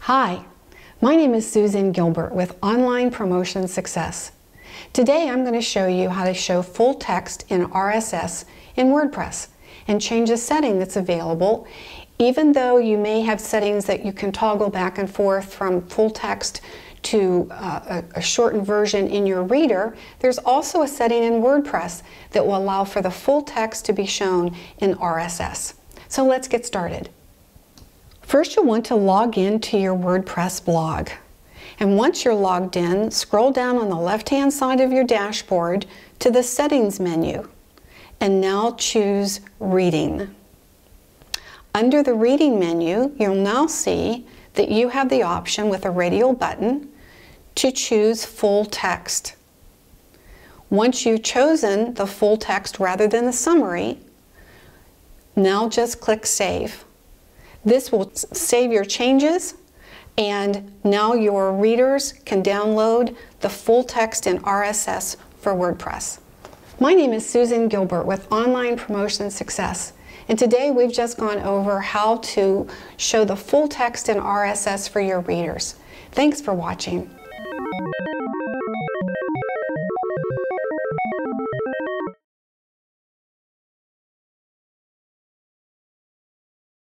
Hi, my name is Susan Gilbert with Online Promotion Success. Today I'm going to show you how to show full text in RSS in WordPress and change a setting that's available even though you may have settings that you can toggle back and forth from full text to uh, a, a, shortened version in your reader, there's also a setting in WordPress that will allow for the full text to be shown in RSS. So let's get started. First you'll want to log in to your WordPress blog. And once you're logged in, scroll down on the left-hand side of your dashboard to the Settings menu. And now choose Reading. Under the Reading menu, you'll now see that you have the option with a radial button to choose full text. Once you've chosen the full text rather than the summary, now just click Save. This will save your changes and now your readers can download the full text in RSS for WordPress. My name is Susan Gilbert with Online Promotion Success. And today we've just gone over how to show the full text in RSS for your readers. Thanks for watching.